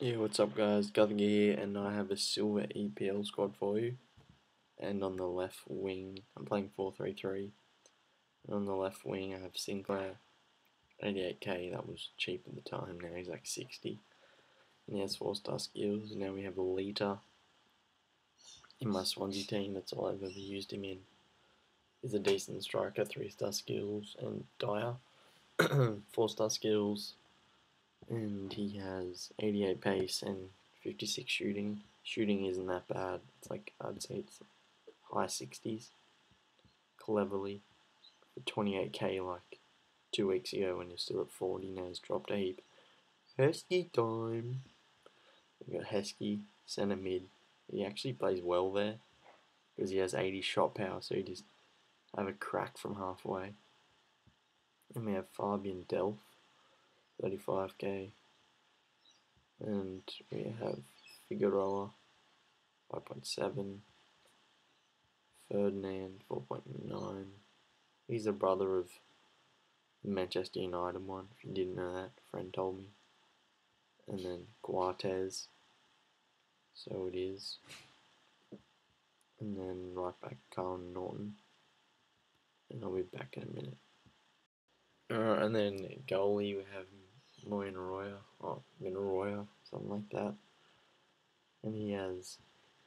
Yeah, what's up guys, Guthega here, and I have a silver EPL squad for you. And on the left wing, I'm playing 4-3-3. And on the left wing I have Sinclair, 88k, that was cheap at the time, now he's like 60. And he has 4 star skills, now we have a Lita in my Swansea team, that's all I've ever used him in. He's a decent striker, 3 star skills, and Dyer, 4 star skills, and he has 88 pace and 56 shooting. Shooting isn't that bad. It's like I'd say it's high 60s. Cleverley, for 28k like two weeks ago when you're still at 40, now he's dropped a heap. Heskey time. We got Heskey centre mid. He actually plays well there because he has 80 shot power, so he just have a crack from halfway. And we have Fabian Delph 35k. And we have Figueroa 5.7. Ferdinand 4.9. He's a brother of Manchester United one, if you didn't know that, a friend told me. And then Guartez. So it is. And then right back Carl Norton. And I'll be back in a minute. Uh, and then goalie we have Moyen Roya or Minoroya, something like that. And he has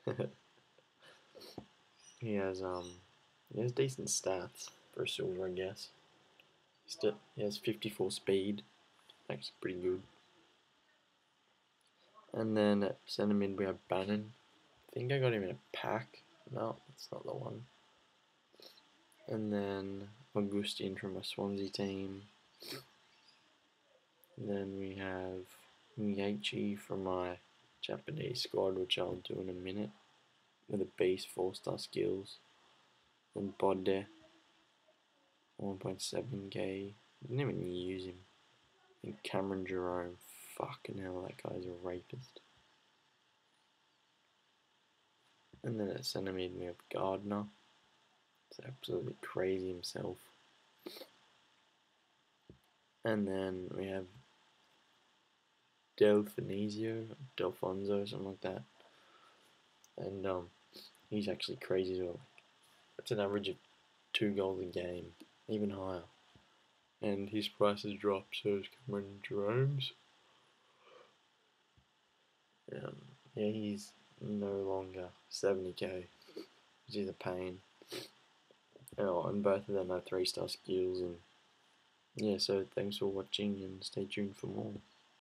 he has um he has decent stats for a silver I guess. Still he has fifty four speed. That's pretty good. And then at centre mid we have Bannan. I think I got him in a pack. No, that's not the one. And then Agustien from a Swansea team. Then we have Miyaichi from my Japanese squad, which I'll do in a minute, with a base 4 star skills. Then Bodde, 1.7k. Didn't even use him. And Cameron Jerome, fucking hell, that guy's a rapist. And then centre mid we have Gardner. It's absolutely crazy himself. And then we have Delphinesio, Delfonso, something like that. And um, he's actually crazy as well. It's an average of two goals a game, even higher. And his price has dropped, so is Cameron Jerome's. Um, yeah, he's no longer 70k, which is a pain. Oh, and both of them have 3 star skills. And yeah, so thanks for watching and stay tuned for more.